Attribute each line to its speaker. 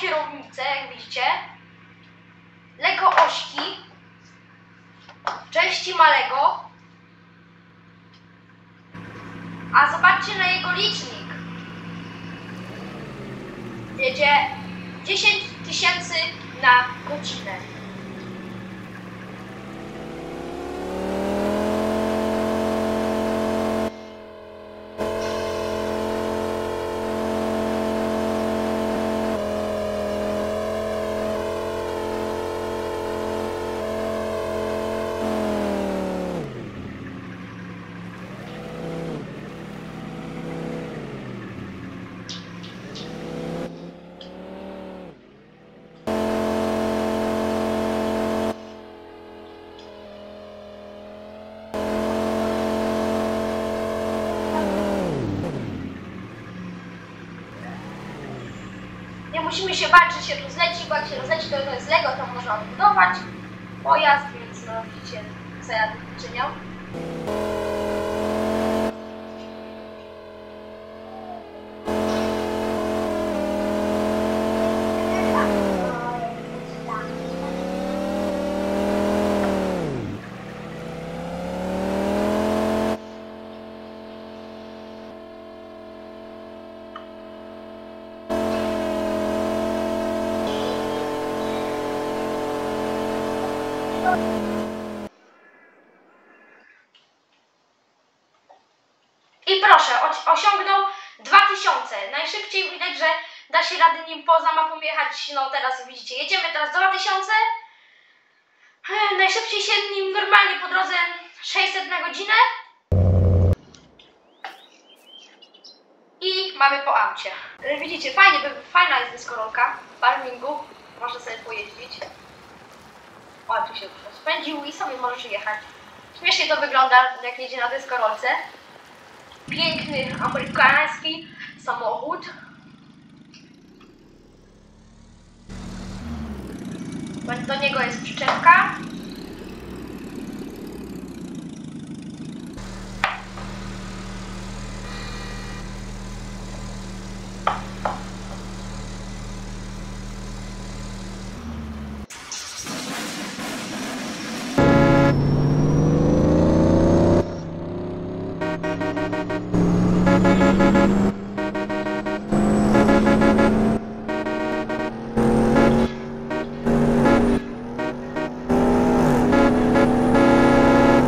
Speaker 1: kierownicę, jak widzicie. Lego ośki. Części malego. A zobaczcie na jego licznik. Jedzie 10 tysięcy na godzinę. Musimy się bać, że się tu zleci, bo jak się rozleci, to to jest Lego, to można odbudować pojazd, więc no widzicie, co ja tu czynię. I proszę, osiągnął 2000. Najszybciej widać, że da się rady nim poza mapą jechać. No teraz widzicie, jedziemy teraz 2000. E, Najszybciej się nim normalnie po drodze 600 na godzinę. I mamy po aucie. Widzicie, fajnie, fajna jest deskorolka w farmingu. Można sobie pojeździć. Tu się spędził i sobie możesz jechać. Śmiesznie to wygląda, jak jedzie na deskorolce. Piękny amerykański samochód. Do niego jest przyczepka.